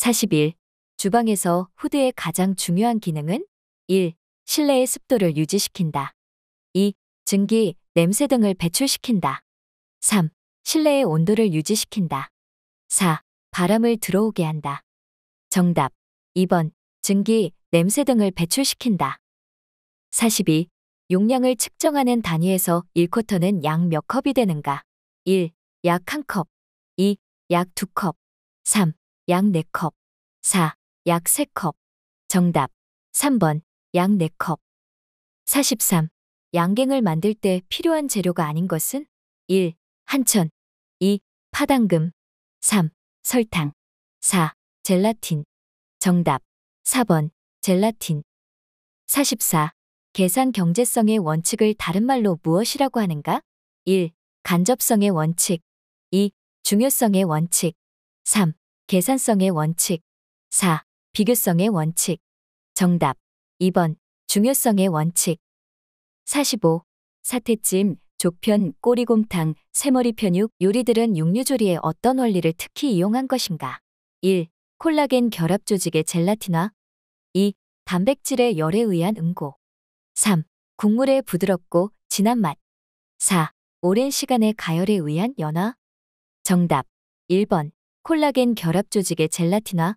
41. 주방에서 후드의 가장 중요한 기능은 1. 실내의 습도를 유지시킨다. 2. 증기, 냄새 등을 배출시킨다. 3. 실내의 온도를 유지시킨다. 4. 바람을 들어오게 한다. 정답. 2번. 증기, 냄새 등을 배출시킨다. 42. 용량을 측정하는 단위에서 1쿼터는 약 몇 컵이 되는가? 1. 약 1컵. 2. 약 2컵. 3. 약 4컵. 4. 약 3컵. 정답. 3번. 약 4컵. 43. 양갱을 만들 때 필요한 재료가 아닌 것은? 1. 한천. 2. 파당금. 3. 설탕. 4. 젤라틴. 정답. 4번. 젤라틴. 44. 계산 경제성의 원칙을 다른 말로 무엇이라고 하는가? 1. 간접성의 원칙. 2. 중요성의 원칙. 3. 계산성의 원칙. 4. 비교성의 원칙. 정답. 2번. 중요성의 원칙. 45. 사태찜, 족편, 꼬리곰탕, 새머리 편육 요리들은 육류조리에 어떤 원리를 특히 이용한 것인가? 1. 콜라겐 결합 조직의 젤라틴화. 2. 단백질의 열에 의한 응고. 3. 국물의 부드럽고 진한 맛. 4. 오랜 시간의 가열에 의한 연화. 정답. 1번. 콜라겐 결합 조직의 젤라틴화.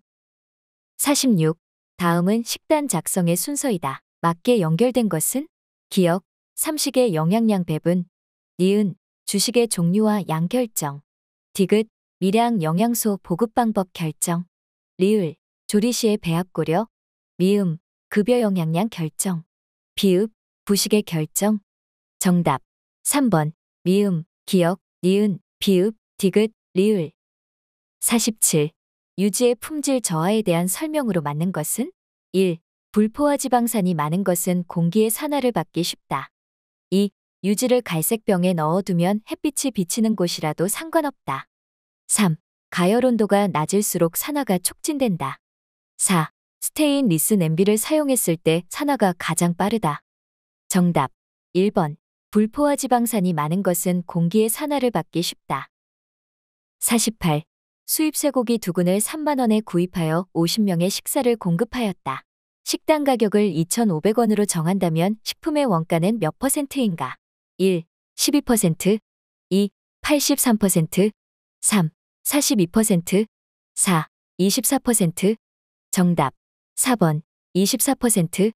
46. 다음은 식단 작성의 순서이다. 맞게 연결된 것은 기억, 삼식의 영양량 배분, 니은, 주식의 종류와 양 결정, 디귿, 미량 영양소 보급 방법 결정, 리을, 조리 시의 배합 고려, 미음, 급여 영양량 결정, 비읍, 부식의 결정. 정답. 3번, 미음, 기억, 니은, 비읍, 디귿, 리을. 47. 유지의 품질 저하에 대한 설명으로 맞는 것은 1. 불포화 지방산이 많은 것은 공기의 산화를 받기 쉽다. 2. 유지를 갈색병에 넣어두면 햇빛이 비치는 곳이라도 상관없다. 3. 가열 온도가 낮을수록 산화가 촉진된다. 4. 스테인 리스 냄비를 사용했을 때 산화가 가장 빠르다. 정답. 1번. 불포화 지방산이 많은 것은 공기의 산화를 받기 쉽다. 48. 수입 쇠고기 두근을 3만원에 구입하여 50명의 식사를 공급하였다. 식단 가격을 2,500원으로 정한다면 식품의 원가는 몇 퍼센트인가? 1. 12%, 2. 83%, 3. 42%, 4. 24%. 정답. 4번. 24%.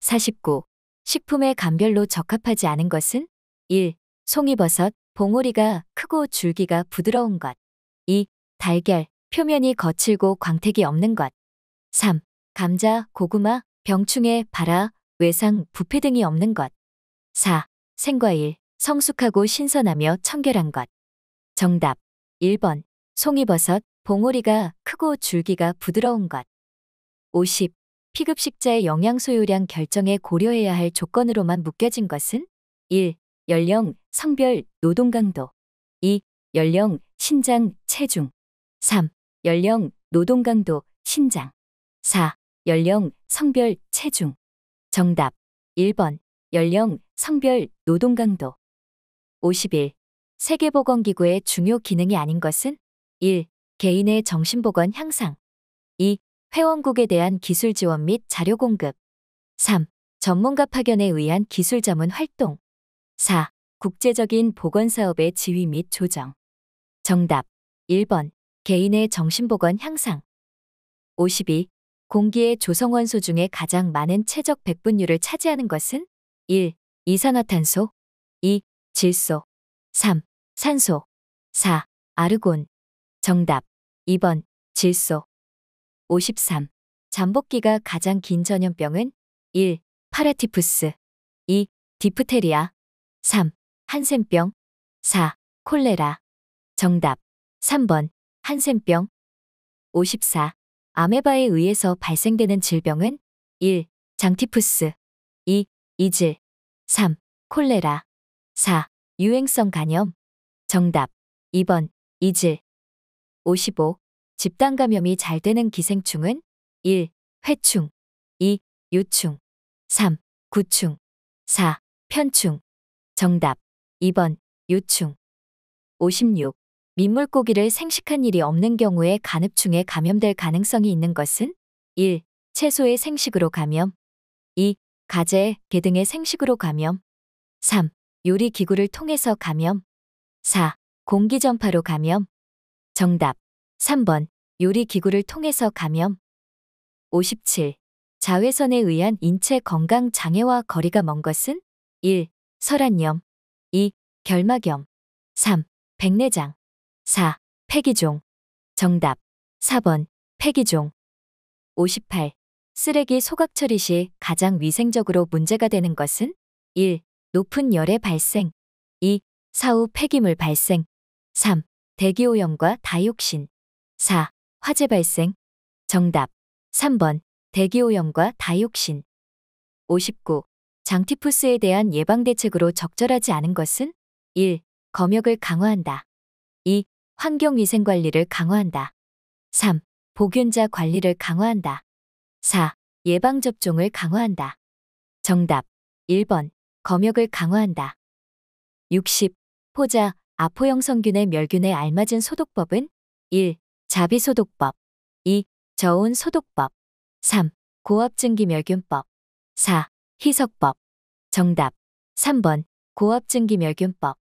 49. 식품의 감별로 적합하지 않은 것은? 1. 송이버섯, 봉오리가 크고 줄기가 부드러운 것. 2. 달걀, 표면이 거칠고 광택이 없는 것. 3. 감자, 고구마, 병충해, 바라, 외상, 부패 등이 없는 것. 4. 생과일, 성숙하고 신선하며 청결한 것. 정답. 1번. 송이버섯, 봉오리가 크고 줄기가 부드러운 것. 50. 피급식자의 영양 소요량 결정에 고려해야 할 조건으로만 묶여진 것은 1. 연령, 성별, 노동 강도 2. 연령, 신장, 체중 3. 연령, 노동 강도, 신장 4. 연령, 성별, 체중 정답 1번 연령, 성별, 노동 강도 51. 세계보건기구의 중요 기능이 아닌 것은 1. 개인의 정신보건 향상 2. 회원국에 대한 기술 지원 및 자료 공급. 3. 전문가 파견에 의한 기술 자문 활동. 4. 국제적인 보건 사업의 지휘 및 조정. 정답. 1번. 개인의 정신보건 향상. 52. 공기의 조성원소 중에 가장 많은 최적 백분율을 차지하는 것은 1. 이산화탄소 2. 질소 3. 산소 4. 아르곤 정답 2번 질소 53. 잠복기가 가장 긴 전염병은 1. 파라티푸스 2. 디프테리아 3. 한센병 4. 콜레라 정답 3번 한센병 54. 아메바에 의해서 발생되는 질병은 1. 장티푸스 2. 이질 3. 콜레라 4. 유행성 간염 정답 2번 이질 55. 집단 감염이 잘 되는 기생충은 1. 회충 2. 유충 3. 구충 4. 편충 정답 2번 유충 56. 민물고기를 생식한 일이 없는 경우에 간흡충에 감염될 가능성이 있는 것은 1. 채소의 생식으로 감염 2. 가재, 게 등의 생식으로 감염 3. 요리 기구를 통해서 감염 4. 공기 전파로 감염 정답 3번 요리 기구를 통해서 감염 57. 자외선에 의한 인체 건강 장애와 거리가 먼 것은 1. 설한염 2. 결막염 3. 백내장 4. 폐기종 정답 4번 폐기종 58. 쓰레기 소각 처리 시 가장 위생적으로 문제가 되는 것은 1. 높은 열의 발생 2. 사후 폐기물 발생 3. 대기오염과 다이옥신 4. 화재 발생 정답 3번 대기오염과 다이옥신 59. 장티푸스에 대한 예방 대책으로 적절하지 않은 것은 1. 검역을 강화한다. 2. 환경위생 관리를 강화한다. 3. 보균자 관리를 강화한다. 4. 예방접종을 강화한다. 정답 1번 검역을 강화한다. 60. 포자, 아포형 성균의 멸균에 알맞은 소독법은 1. 자비소독법 2. 저온 소독법 3. 고압증기멸균법 4. 희석법 정답 3번 고압증기멸균법